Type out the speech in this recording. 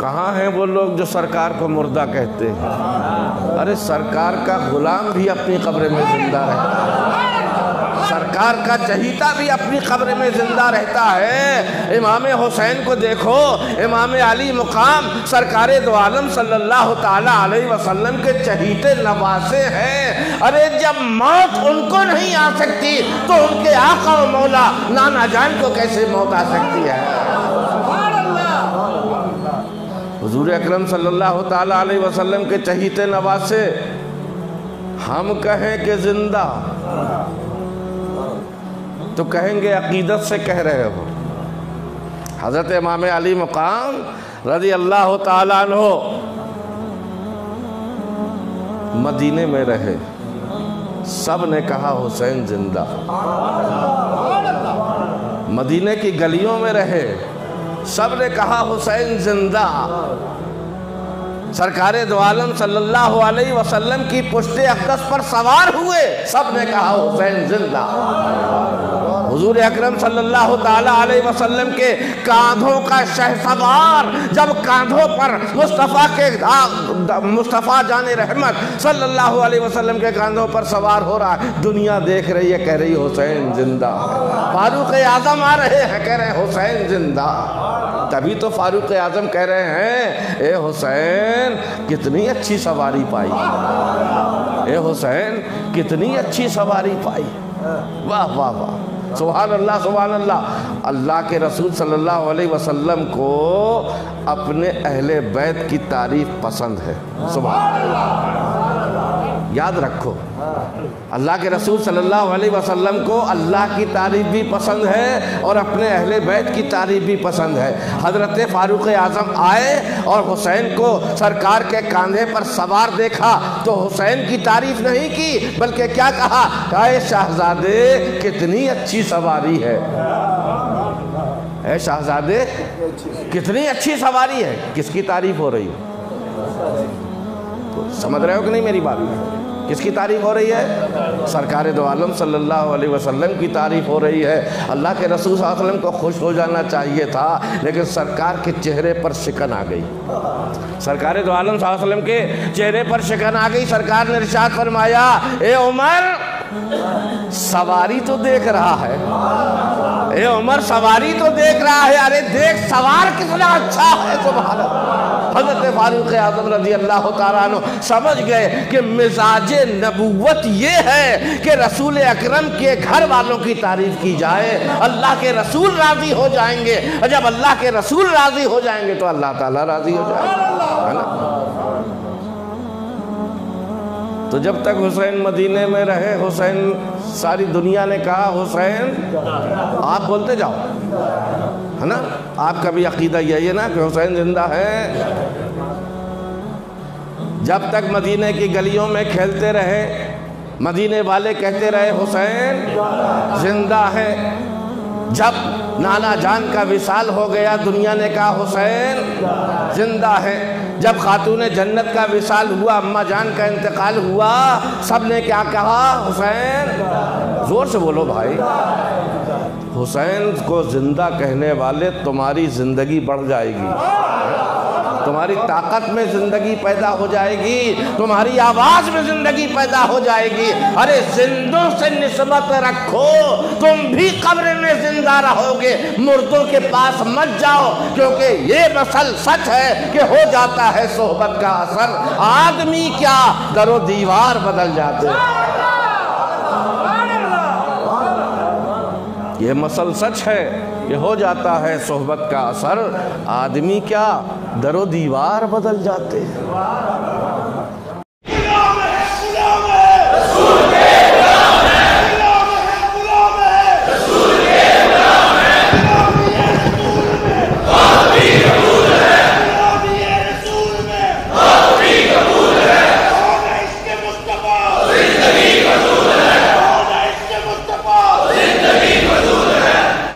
कहाँ हैं वो लोग जो सरकार को मुर्दा कहते हैं? अरे सरकार का गुलाम भी अपनी कब्र में ज़िंदा है। सरकार का चहीता भी अपनी कब्र में ज़िंदा रहता है। इमाम हुसैन को देखो, इमाम अली मुकाम, सरकार दो आलम सल्लल्लाहु ताला अलैहि वसल्लम के चहीते नवासे हैं। अरे जब मौत उनको नहीं आ सकती तो उनके आका और मौला नाना जान को कैसे मौत आ सकती है? हुजूर अकरम सल्लल्लाहु अलैहि वसल्लम के चहीते नवासे, हम कहें कि ज़िंदा। तो कहेंगे, अकीदत से कह रहे हो। हज़रत इमाम अली मुकाम रज़ी अल्लाह तहो मदीने में रहे। सबने कहा, हुसैन ज़िंदा। मदीने की गलियों में रहे। सबने कहा, हुसैन ज़िंदा। सरकार दो आलम सल्लल्लाहु अलैहि वसल्लम की पुष्ट अकदस पर सवार हुए। सबने कहा, हुसैन ज़िंदा। हुजूर अकरम सल्लल्लाहु अलैहि वसल्लम के कांधों का शहसवार, जब कांधों पर मुस्तफ़ा के मुस्तफ़ा जान रहमत, सल्लल्लाहु अलैहि वसल्लम के कांधों पर सवार हो रहा है, दुनिया देख रही है, कह रही हुसैन ज़िंदा फारूक आज़म आ रहे हैं, कह रहे हैं, हुसैन ज़िंदा तभी तो फारूक आज़म कह रहे हैं, ए हुसैन, कितनी अच्छी सवारी पाई ए हुसैन, कितनी अच्छी सवारी पाई वाह वाह वाह। सुबहान अल्लाह सुबहान अल्लाह अल्लाह के रसूल सल्लल्लाहु अलैहि वसल्लम को अपने अहले बैत की तारीफ़ पसंद है। सुबह याद रखो। अल्लाह के रसूल सल्लल्लाहु अलैहि वसल्लम को अल्लाह की तारीफ़ भी पसंद है और अपने अहले बैत की तारीफ़ भी पसंद है। हज़रत फ़ारूक आज़म आए और हुसैन को सरकार के कंधे पर सवार देखा तो हुसैन की तारीफ़ नहीं की, बल्कि क्या कहा? अरे शाहजादे, कितनी अच्छी सवारी है। ए शाहजादे, कितनी अच्छी सवारी है। किसकी तारीफ़ हो रही है? समझ रहे हो कि नहीं मेरी बात? किसकी तारीफ़ हो रही है? सरकार दो आलम सल्लल्लाहु अलैहि वसल्लम की तारीफ़ हो रही है। अल्लाह के रसूल वसल्लम को खुश हो जाना चाहिए था, लेकिन सरकार के चेहरे पर शिकन आ गई। सरकार दो आलम वसल्लम के चेहरे पर शिकन आ गई। सरकार ने इरशाद फरमाया, ए उमर, सवारी तो देख रहा है। ए उमर, सवारी तो देख रहा है। अरे देख, सवार कितना अच्छा है, सुभान हज़रत फारूक आज़म रज़ी अल्लाह तु समझ गए कि मिजाज नबूत ये है कि रसूल अक्रम के घर वालों की तारीफ़ की जाए। अल्लाह के रसूल राज़ी हो जाएँगे। जब अल्लाह के रसूल राज़ी हो जाएँगे तो अल्लाह ताला राज़ी हो जाएगा। है ना? तो जब तक हुसैन मदीने में रहे, हुसैन, सारी दुनिया ने कहा, हुसैन, आप बोलते जाओ। है ना? आपका भी अकीदा यही है ना कि हुसैन ज़िंदा है? जब तक मदीने की गलियों में खेलते रहे, मदीने वाले कहते रहे, हुसैन, ज़िंदा है। जब नाना जान का विशाल हो गया, दुनिया ने कहा, हुसैन, ज़िंदा है। जब खातून जन्नत का विशाल हुआ, अम्मा जान का इंतकाल हुआ सबने क्या कहा, हुसैन, ज़ोर से बोलो भाई। हुसैन को ज़िंदा कहने वाले तुम्हारी ज़िंदगी बढ़ जाएगी। तुम्हारी ताकत में ज़िंदगी पैदा हो जाएगी, तुम्हारी आवाज़ में ज़िंदगी पैदा हो जाएगी। अरे जिंदों से निस्बत रखो, तुम भी कब्र में ज़िंदा रहोगे। मुर्दों के पास मत जाओ, क्योंकि ये मसल सच है कि हो जाता है सोहबत का असर। आदमी क्या दरो दीवार बदल जाते। ये मसल सच है यह हो जाता है सोहबत का असर। आदमी क्या दरो दीवार बदल जाते हैं।